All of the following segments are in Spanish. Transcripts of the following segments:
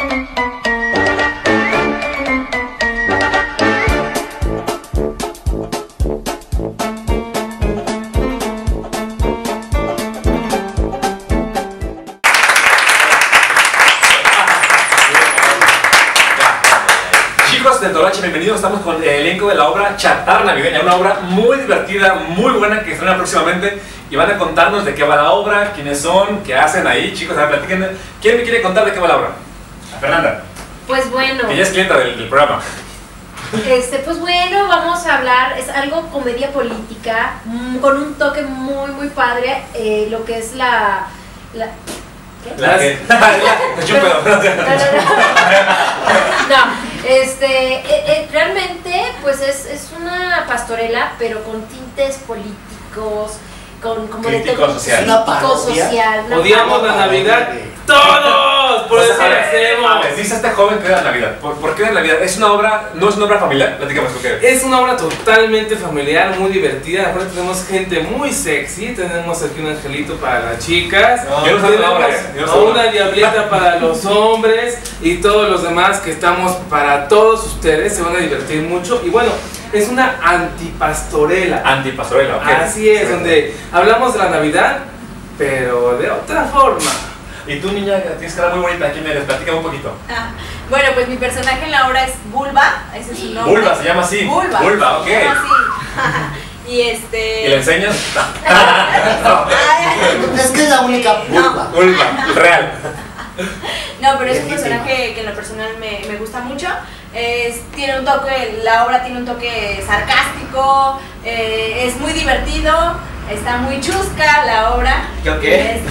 Chicos de Toroche, bienvenidos. Estamos con el elenco de la obra Chatar Navideña, una obra muy divertida, muy buena que estrena próximamente. Y van a contarnos de qué va la obra, quiénes son, qué hacen ahí. Chicos, a ver, platiquen. ¿Quién me quiere contar de qué va la obra? Fernanda, Pues bueno, ya es clienta del, del programa. este, pues bueno, vamos a hablar, es algo comedia política, mm, con un toque muy, muy padre, eh, lo que es la... la ¿qué? La que-. No, este, eh, eh, realmente, pues es, es una pastorela, pero con tintes políticos, con como Crítico tono social. crítico social, Odiamos la Navidad. ¡Todos! Por O sea, eso a ver, a hacemos. ver, dice este joven que era Navidad. ¿Por, por qué era Navidad? ¿Es una obra, no es una obra familiar? Platícame tú qué es. Una obra totalmente familiar, muy divertida. Aparte tenemos gente muy sexy. Tenemos aquí un angelito para las chicas. No, yo no la obra, eh, yo no sé la obra. una diableta para los hombres y todos los demás que estamos para todos ustedes. Se van a divertir mucho. Y bueno, es una antipastorela. Antipastorela, ok. Así es, donde hablamos de la Navidad, pero de otra forma. Y tú, niña, tienes cara muy bonita. ¿Quién eres? Platícame un poquito. Ah, Bueno, pues mi personaje en la obra es Bulba, ese es su nombre. Bulba, se llama así. Bulba. Bulba, ok. Se llama así. y este. ¿Y le enseñas? Es que es la única vulva. Bulba, real. no, pero es un personaje que en lo personal me, me gusta mucho. Es- tiene un toque, la obra tiene un toque sarcástico, eh, es muy divertido, está muy chusca la obra. ¿Yo qué? Es-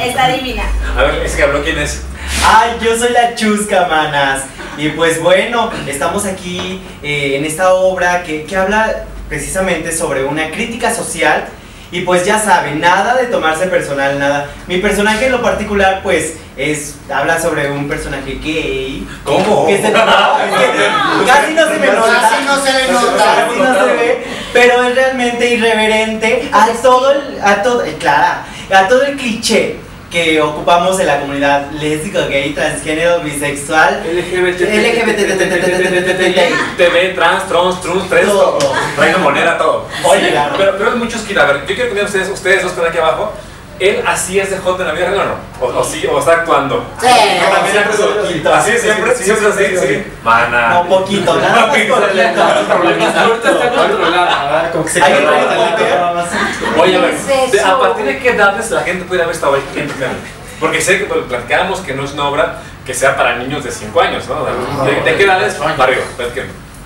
está divina. A ver, ese que habló, ¿quién es? Ay, yo soy la chusca, manas. Y pues bueno, estamos aquí eh, en esta obra que, que habla precisamente sobre una crítica social. Y pues ya saben, nada de tomarse personal, nada. Mi personaje en lo particular, pues, es. habla sobre un personaje gay. ¿Cómo? Que se, no, es que casi no se me nota. Casi no se le nota. Casi no se ve, pero es realmente irreverente a todo el, a todo, eh, claro, a todo el cliché que ocupamos en la comunidad lésbica, gay, transgénero, bisexual, LGBT. LGBT, TV, trans, trons, trus, tres, Todo. reino moneda, todo. Oye, pero, pero es muchos que, a ver, yo quiero que ustedes, ustedes dos que están aquí abajo, ¿él así es de J en la vida real o no? O, o sí, o está actuando. Sí, siempre Así siempre, siempre así, sí. Mana. No, poquito, nada. Ahorita está controlada. Como que se Ver. Oye, a ver, ¿Qué es? ¿a partir de qué edades la gente puede haber estado ahí? ¿Quién primero? Porque sé que pues, platicábamos que no es una obra que sea para niños de 5 años, ¿no? ¿De, de qué edades? Para arriba.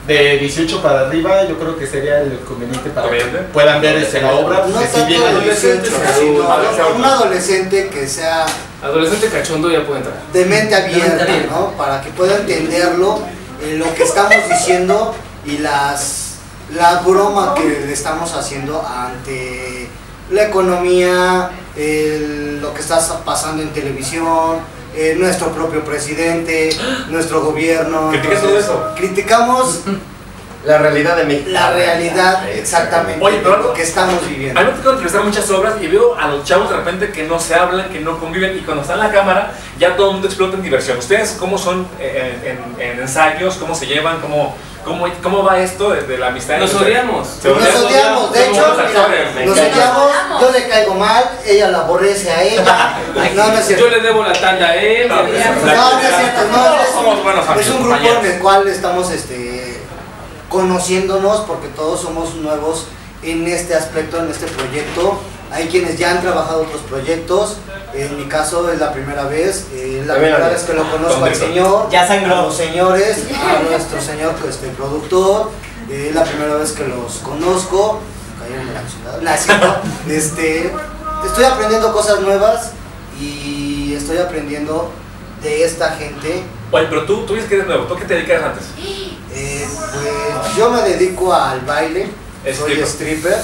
De 18 para arriba, yo creo que sería el conveniente para que puedan ver la obra. No que si tanto viene de 18, sino un adolescente que sea Adolescente cachondo ya puede entrar. de mente abierta. ¿no? Para que pueda entenderlo en lo que estamos diciendo y las la broma que le estamos haciendo ante la economía, el- lo que está pasando en televisión, eh, nuestro propio presidente, nuestro gobierno. ¿Criticas todo eso? Criticamos La realidad de México. la realidad exactamente Oye, pero de lo que estamos viviendo. A mí me tocado entrevistar muchas obras y veo a los chavos de repente que no se hablan, que no conviven y cuando están en la cámara ya todo el mundo explota en diversión. ¿Ustedes cómo son eh, en, en- en ensayos? ¿Cómo se llevan? ¿Cómo, cómo, cómo va esto de, de la amistad? Nos odiamos. Nos odiamos, de hecho, mira, nos odiamos, yo le caigo mal, ella la aborrece a ella. No, no es cierto. Yo le debo la tanda a él. No, No, no es cierto, no, Somos un, buenos amigos, es un grupo compañeros. en el cual estamos este, conociéndonos porque todos somos nuevos en este aspecto, en este proyecto. Hay quienes ya han trabajado otros proyectos, en mi caso es la primera vez, eh, es la Primera vez. que lo conozco al señor, Ya sangró. a los señores, a nuestro señor este, productor, eh, es la primera vez que los conozco, cayeron de la ciudad, este, estoy aprendiendo cosas nuevas y estoy aprendiendo de esta gente. Oye, pero tú, tú dices que eres nuevo. ¿Tú qué te dedicas antes? Eh, pues yo me dedico al baile, soy Stripper. stripper,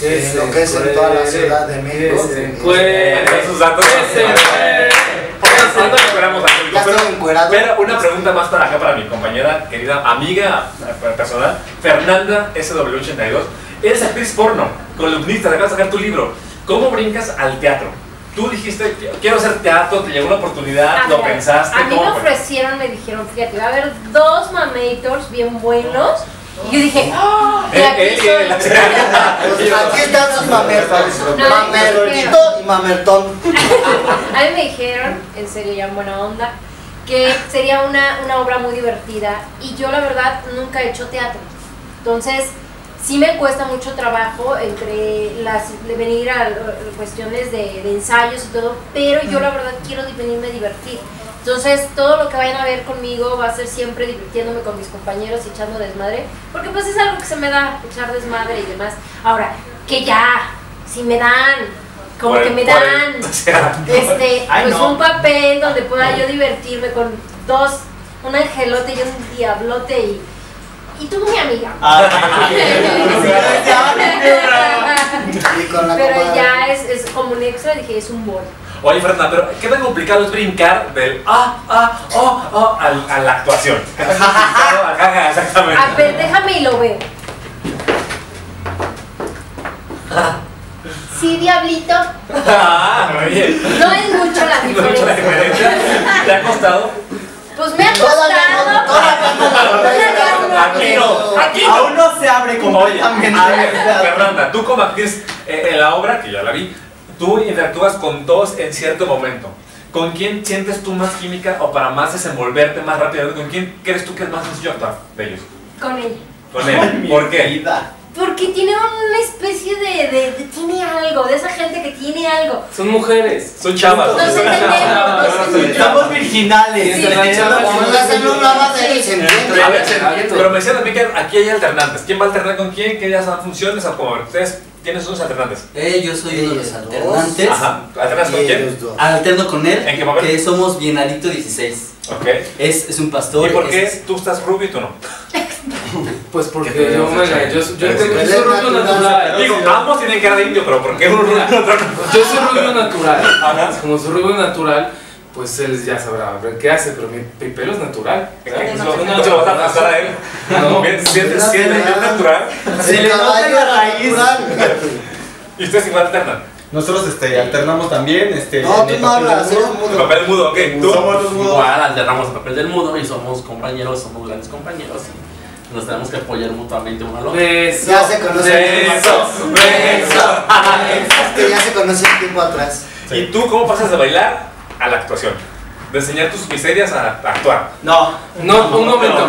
Que lo que es en toda la Ciudad de México. Esos datos. Pero- una pregunta más para acá, para mi compañera, querida amiga eh, personal, Fernanda SW82. Eres actriz porno, columnista, te acabas de sacar tu libro. ¿Cómo brincas al teatro? tú dijiste, quiero hacer teatro, te llegó la oportunidad, A lo ver, pensaste. A mí ¿cómo me ofrecieron, me dijeron, fíjate, va a haber dos mamators bien buenos. Y yo dije, ¡oh! Y aquí él y él. Pues aquí están sus mamertos. No, Mamertito y mamertón. A mí me dijeron, en serio, ya en buena onda, que sería una, una obra muy divertida. Y yo, la verdad, nunca he hecho teatro. Entonces, sí me cuesta mucho trabajo entre las de venir a, a cuestiones de, de ensayos y todo, pero yo, la verdad, quiero venirme a divertir. Entonces, todo lo que vayan a ver conmigo va a ser siempre divirtiéndome con mis compañeros y echando desmadre, porque pues es algo que se me da, echar desmadre y demás. Ahora, que ya, si me dan, como que me dan o sea, este, Ay, pues no. un papel donde pueda yo divertirme con dos, un angelote y un diablote y, y tú mi amiga. Pero ya es, es como un extra, dije, es un bol. Oye, Fernanda, pero ¿qué tan complicado es brincar del ah, ah, oh, oh, al- a la actuación? ¿Qué tan complicado? Ajá, exactamente. A ver, déjame y lo veo. Sí, diablito. Ah, oye. No es mucho la No mucho la diferencia. ¿Te ha costado? Pues me ha costado. Aquí no, aquí no. Aún no se abre Oye, a ver, Fernanda, tú como actriz eh, en la obra, que ya la vi, tú interactúas con todos en cierto momento. ¿Con quién sientes tú más química o para más desenvolverte más rápido? ¿Con quién crees tú que es más sencillo actuar de ellos? Con ella. Con él. ¿Por qué? Vida. Porque tiene una especie de, de, de- Tiene algo, de esa gente que tiene algo. Son mujeres. Son chavas. Nos son entendemos. Somos virginales. A pero me decían también que aquí hay alternantes. ¿Quién va a alternar con quién? ¿Qué ya son funciones? O como ustedes tienes unos alternantes. Eh, yo soy uno de los dos. alternantes. Ajá. ¿Alternas con Y quién? Alterno con él, ¿En qué papel? que somos Bienalito 16. Ok. Es, es un pastor. ¿Y por qué es- tú estás rubio y tú no? Pues porque ¿Qué yo, me yo, soy rubio natural, natural. Digo, ambos tienen cara de indio, pero ¿por qué uno rubio no? Yo soy rubio natural. Ajá. Como soy rubio natural, pues él ya sabrá ver qué hace, pero mi, mi pelo es natural. Lo vas a pasar a él. No. Sientes, sientes que es natural. Se le nota la raíz. Y ustedes igual alternan. Nosotros este, alternamos también. Este, No, tú el no papel hablas, mudo. El mudo. papel mudo, ok. Tú. Somos los mudos. Igual alternamos el papel del mudo y somos compañeros, somos grandes compañeros y nos tenemos que apoyar mutuamente uno al otro. Beso. Ya se conocen. Beso, beso. Que ya se conocen tiempo atrás. ¿Y tú cómo pasas de bailar a la actuación? De enseñar tus miserias a a actuar. No. No, un momento.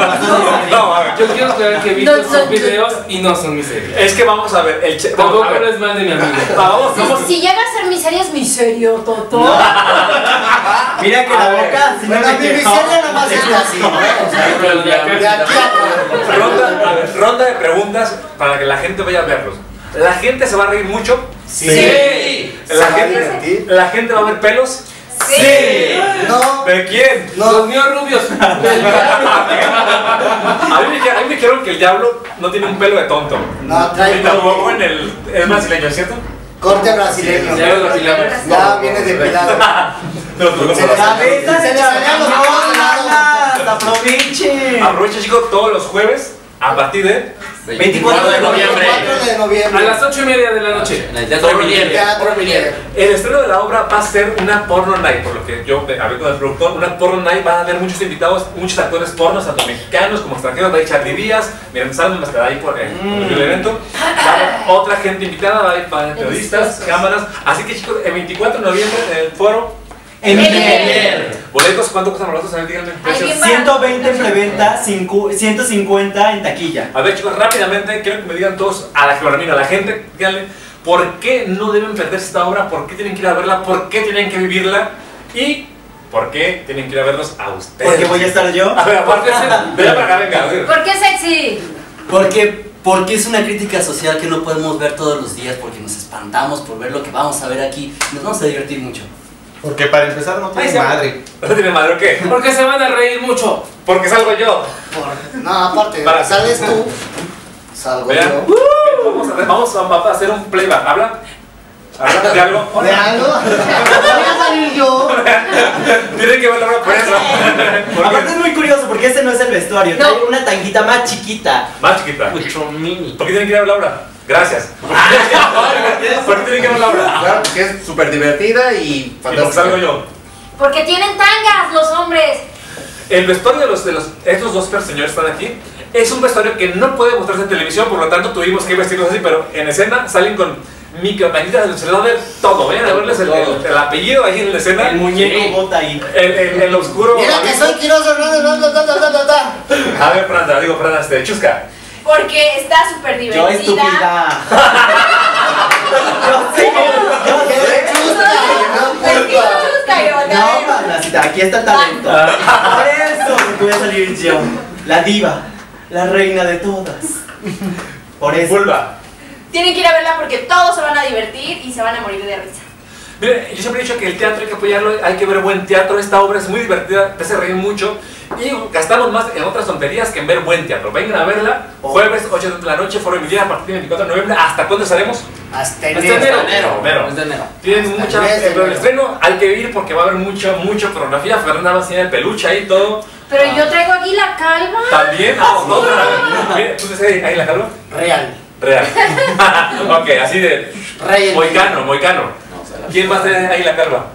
No, a ver. Yo quiero aclarar que he visto No, sus no, videos y no son miserias. Es que vamos a ver. El che- vamos, Tampoco a ver. eres mal de mi amigo. Vamos, vamos. Si, si llega a ser miseria, es miserio, Toto. Mira que la boca sí Bueno, me mi miseria nomás está así, ¿no? O sea, Pero ya de aquí a acá. Ronda, a ver, ronda de preguntas para que la gente vaya a verlos. ¿La gente se va a reír mucho? Sí. La, ¿Se va a gente, divertir? ¿La gente va a ver pelos? Sí. No, ¿De quién? Los no. míos rubios. A mí, me, dijeron- a mí me dijeron que el diablo no tiene un pelo de tonto. No, trae Y tampoco en el. Es brasileño, ¿cierto? corte brasileño. Ya lo afilamos. Ya viene depilado. No, no, no, Se no. le Se de le salían los champiñones. Aprovechen. Aprovecha, chicos, todos los jueves a partir de. 24 de noviembre. 4 de A las ocho y media de la noche. En el Teatro. El estreno de la obra va a ser una porno night, por lo que yo hablé con el productor, una porno night, van a haber muchos invitados, muchos actores pornos, tanto mexicanos como extranjeros, va a ir Charlie Díaz, Miriam Salma, más ahí por eh, por el evento, va a haber otra gente invitada, va a va haber periodistas, cámaras, así que chicos, el 24 de noviembre en el foro, En. Boletos, ¿cuánto cuestan los boletos? A ver, díganme, precios. bien 120 en preventa, cincu- 150 en taquilla. A ver chicos, rápidamente, quiero que me digan todos a la geografía, a la gente, díganle, ¿por qué no deben perderse esta obra? ¿Por qué tienen que ir a verla? ¿Por qué tienen que vivirla? ¿Y por qué tienen que ir a verlos a ustedes? Porque voy a estar yo. A ver, aparte, ven para acá, venga. ¿Por qué sexy? Porque, porque es una crítica social que no podemos ver todos los días porque nos espantamos por ver lo que vamos a ver aquí. Nos vamos a divertir mucho. Porque para empezar no tiene Ay, madre. ¿No tiene madre o qué? Porque se van a reír mucho. Porque salgo yo. Por- No, aparte, Para- sales tú, salgo Vean. yo. Vamos a, ver, vamos a a hacer un playback. ¿Habla? ¿Habla de algo? ¿De algo? Voy a salir yo. Tienen que obra por eso. ¿Por Aparte es muy curioso porque ese no es el vestuario, No. trae una tanguita más chiquita. Más chiquita. Mucho mini. ¿Por qué tienen que ir a ver la obra? Gracias. ¿Por qué tiene que ver la obra? Claro, que es súper divertida y Y porque fantástica. salgo yo. Porque tienen tangas los hombres. El vestuario de los, de los estos dos señores están aquí es un vestuario que no puede mostrarse en televisión, por lo tanto tuvimos que vestirlos así, pero en escena salen con les va a ver todo, vayan a verles el, el- el apellido ahí en la escena. El muñeco bota ahí. El, el, el oscuro. Mira que soy Hernández, da. A ver, Fernanda, digo, Fernanda, este, chusca. Porque está súper Yo divertida. estúpida. yo sé, yo ¡Qué sé. chusca! Es que ¡No, no chusca, yo volteo a No, mamacita, aquí está el talento. Por eso voy a salir yo. La diva, la reina de todas. Por eso. Vulva. Tienen que ir a verla porque todos se van a divertir y se van a morir de risa. Yo siempre he dicho que el teatro hay que apoyarlo, hay que ver buen teatro. Esta obra es muy divertida, te hace reír mucho. Y gastamos más en otras tonterías que en ver buen teatro. Vengan a verla, jueves, 8 de la noche, Foro Emilia, a partir del 24 de noviembre. ¿Hasta cuándo estaremos? Hasta Hasta enero. enero. enero. Enero. Es de enero. Tienen Hasta mucha. el mes enero. estreno hay que ir porque va a haber mucho, mucho coreografía. Fernanda va a enseñar el peluche ahí todo. Pero yo traigo aquí la calva. También. Ah. Mira, ¿Tú te ahí la calva? Real. Real. ok, así de. Moicano, Moicano. ¿Quién va a tener ahí la calva?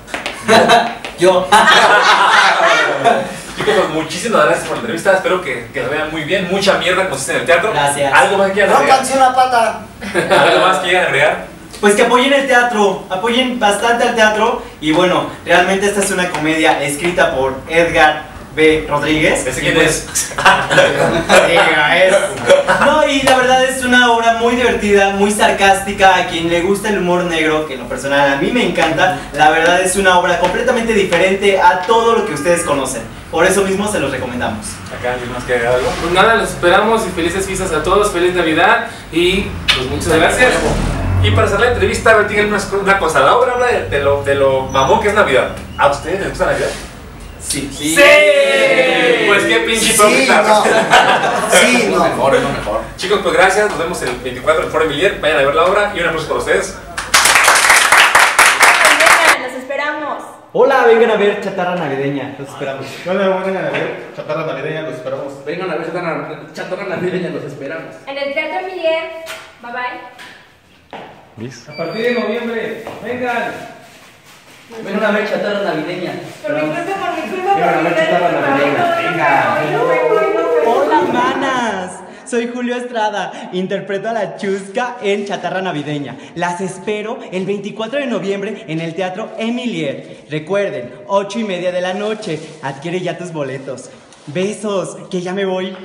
Yo. Chicos, pues muchísimas gracias por la entrevista. Espero que, que la vean muy bien. Mucha mierda consiste en el teatro. Gracias. ¿Algo más que quieran agregar? Rómpanse una pata. ¿Algo más que quieran agregar? Pues que apoyen el teatro, apoyen bastante al teatro. Y bueno, realmente esta es una comedia escrita por Edgar B. Rodríguez. ¿Ese quién pues- es? No, y la verdad es una obra muy divertida, muy sarcástica. A quien le gusta el humor negro, que en lo personal a mí me encanta, la verdad es una obra completamente diferente a todo lo que ustedes conocen. Por eso mismo se los recomendamos. Acá, ¿alguien más que algo? Pues nada, los esperamos y felices fiestas a todos, feliz Navidad y pues muchas gracias. Y para hacer la entrevista, a ver, díganme una, una cosa. La obra habla de, de lo, de lo mamón que es Navidad. ¿A ustedes les gusta Navidad? Sí. ¡Sí! Pues qué pinche Sí, no. Sí, Es lo no. mejor, es lo mejor. Chicos, pues gracias. Nos vemos el 24 en Foro Emilier. Vayan a ver la obra y un aplauso para ustedes. Vengan, los esperamos. Hola, vengan a ver Chatarra Navideña. Los esperamos. Hola, buenas a ver. Chatarra navideña, los esperamos. Vengan a ver chatarra, chatarra navideña, los esperamos. En el Teatro Emilier. Bye bye. A partir de noviembre, vengan. Vengan a ver chatarra navideña. Por mi culpa, por mi culpa, por mi culpa. navideña. Venga. Hola, manas. Soy Julio Estrada, interpreto a la Chusca en Chatarra Navideña. Las espero el 24 de noviembre en el Teatro Emilier. Recuerden, 8 y media de la noche. Adquiere ya tus boletos. Besos, que ya me voy.